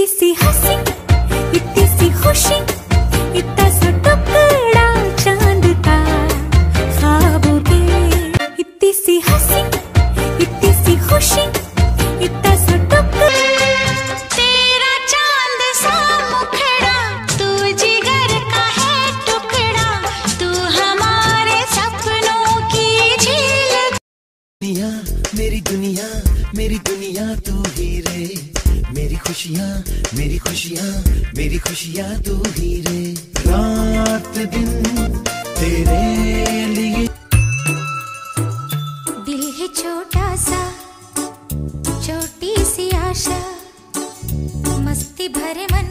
इतनी सी हँसी इतनी सी खुशी इतना सा टुकड़ा चाँद का ख्वाबों के इतनी सी हँसी इतनी सी खुशी इतना सा टुकड़ा। तेरा चाँद सा मुखड़ा, तू जिगर का है टुकड़ा, तू हमारे सपनों की झील। दुनिया मेरी दुनिया मेरी दुनिया, तू ही रे। मेरी खुशियाँ मेरी खुशियाँ मेरी खुशियाँ तू ही रे। रात दिन तेरे लिए। दिल है छोटा सा, छोटी सी आशा, मस्ती भरे मन